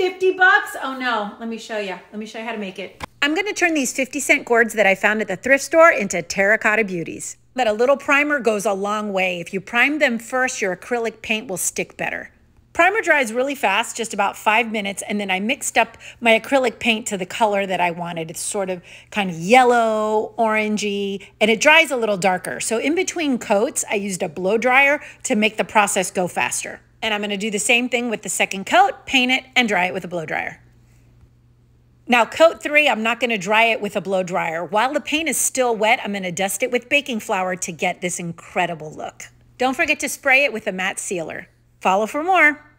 50 bucks? Oh no, let me show you. Let me show you how to make it. I'm gonna turn these 50 cent gourds that I found at the thrift store into terracotta beauties. But a little primer goes a long way. If you prime them first, your acrylic paint will stick better. Primer dries really fast, just about five minutes, and then I mixed up my acrylic paint to the color that I wanted. It's sort of kind of yellow, orangey, and it dries a little darker. So in between coats, I used a blow dryer to make the process go faster. And I'm gonna do the same thing with the second coat, paint it, and dry it with a blow dryer. Now, coat three, I'm not gonna dry it with a blow dryer. While the paint is still wet, I'm gonna dust it with baking flour to get this incredible look. Don't forget to spray it with a matte sealer. Follow for more.